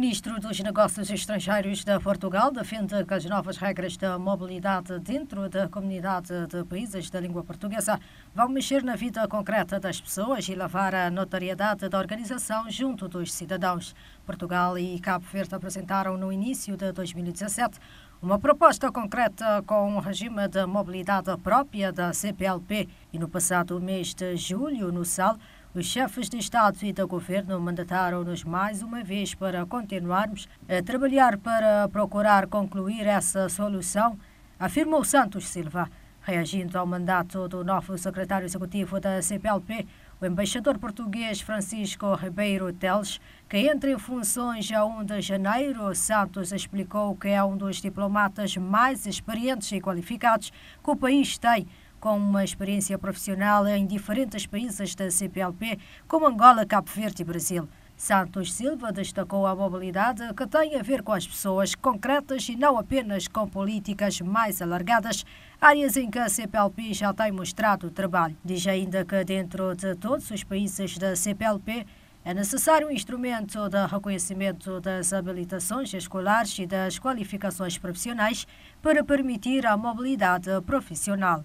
Ministro dos Negócios Estrangeiros de Portugal defende que as novas regras da mobilidade dentro da comunidade de países da língua portuguesa vão mexer na vida concreta das pessoas e levar a notariedade da organização junto dos cidadãos. Portugal e Cabo Verde apresentaram no início de 2017 uma proposta concreta com um regime de mobilidade própria da CPLP e no passado mês de julho, no SAL, os chefes de Estado e de Governo mandataram-nos mais uma vez para continuarmos a trabalhar para procurar concluir essa solução, afirmou Santos Silva. Reagindo ao mandato do novo secretário executivo da CPLP, o embaixador português Francisco Ribeiro Teles, que entra em funções a 1 de janeiro, Santos explicou que é um dos diplomatas mais experientes e qualificados que o país tem com uma experiência profissional em diferentes países da CPLP, como Angola, Cabo Verde e Brasil. Santos Silva destacou a mobilidade que tem a ver com as pessoas concretas e não apenas com políticas mais alargadas, áreas em que a CPLP já tem mostrado trabalho. Diz ainda que dentro de todos os países da CPLP é necessário um instrumento de reconhecimento das habilitações escolares e das qualificações profissionais para permitir a mobilidade profissional.